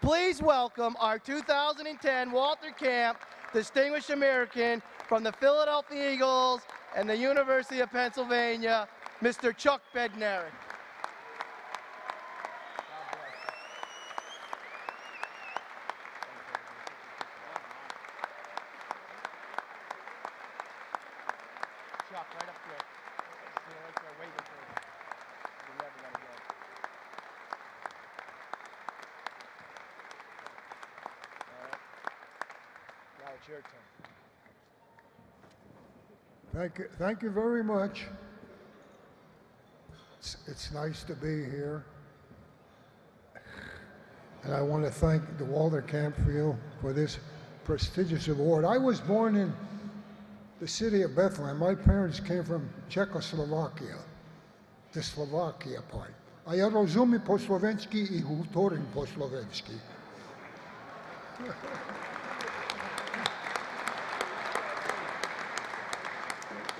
Please welcome our 2010 Walter Camp Distinguished American from the Philadelphia Eagles and the University of Pennsylvania, Mr. Chuck Bednarik. Chuck, right up. Right there, for you. You're never gonna get it. All right. Turn. Thank you, thank you very much. It's, it's nice to be here. And I want to thank the Walter Campfield for this prestigious award. I was born in the city of Bethlehem. My parents came from Czechoslovakia, the Slovakia part. A ja po slovenski i hovorím po slovensky.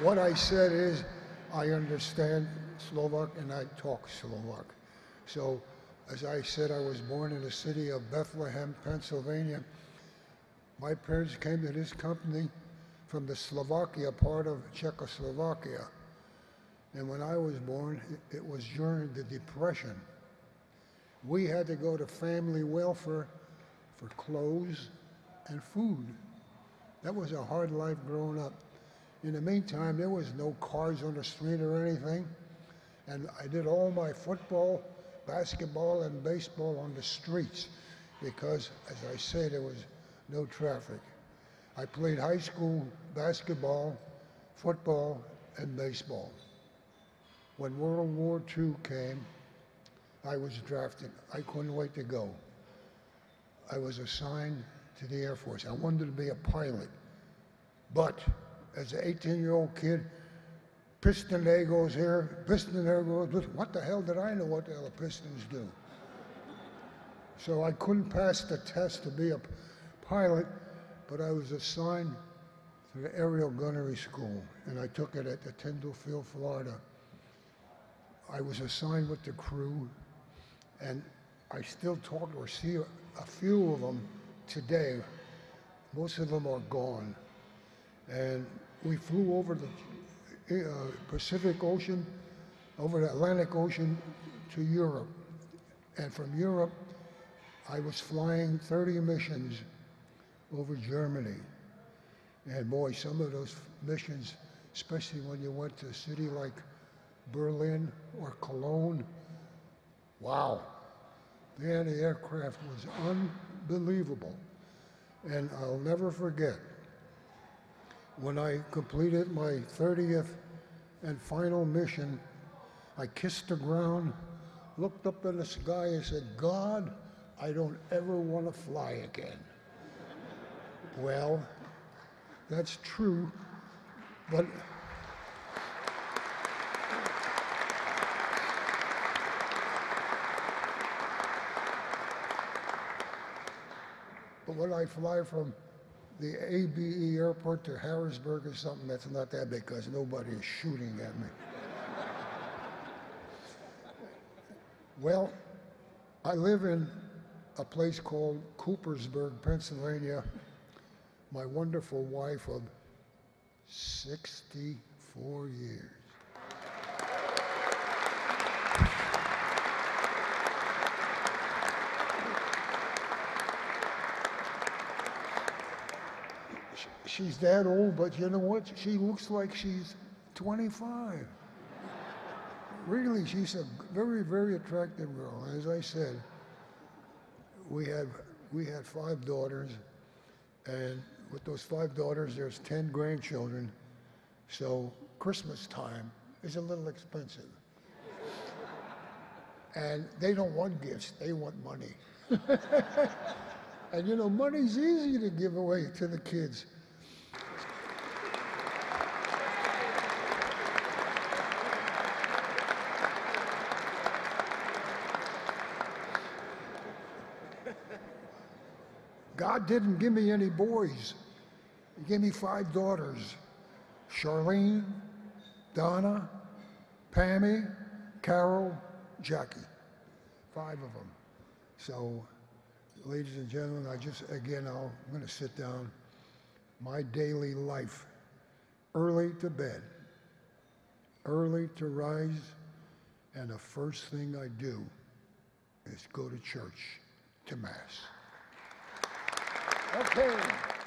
What I said is, I understand Slovak and I talk Slovak. So, as I said, I was born in the city of Bethlehem, Pennsylvania. My parents came to this company from the Slovakia part of Czechoslovakia. And when I was born, it, was during the Depression. We had to go to family welfare for clothes and food. That was a hard life growing up. In the meantime, there was no cars on the street or anything. And I did all my football, basketball, and baseball on the streets because, as I say, there was no traffic. I played high school basketball, football, and baseball. When World War II came, I was drafted. I couldn't wait to go. I was assigned to the Air Force. I wanted to be a pilot. But as an 18 year old kid, piston there goes here, piston there goes. What the hell did I know what the hell the pistons do? So I couldn't pass the test to be a pilot, but I was assigned to the aerial gunnery school, and I took it at the Tyndall Field, Florida. I was assigned with the crew, and I still talk or see a few of them today. Most of them are gone. And we flew over the uh, Pacific Ocean, over the Atlantic Ocean to Europe. And from Europe, I was flying 30 missions over Germany. And boy, some of those missions, especially when you went to a city like Berlin or Cologne, wow, the anti-aircraft was unbelievable. And I'll never forget when I completed my 30th and final mission, I kissed the ground, looked up in the sky, and said, God, I don't ever want to fly again. well, that's true, but But when I fly from the ABE airport to Harrisburg or something, that's not that big because nobody is shooting at me. well, I live in a place called Coopersburg, Pennsylvania. My wonderful wife of 64 years. She's that old, but you know what? She looks like she's 25. Really, she's a very, very attractive girl. As I said, we had we had five daughters, and with those five daughters, there's 10 grandchildren. So Christmas time is a little expensive. And they don't want gifts, they want money. and you know, money's easy to give away to the kids. God didn't give me any boys. He gave me five daughters Charlene, Donna, Pammy, Carol, Jackie. Five of them. So ladies and gentlemen, I just, again, I'll, I'm going to sit down. My daily life, early to bed, early to rise, and the first thing I do is go to church, to Mass. Okay.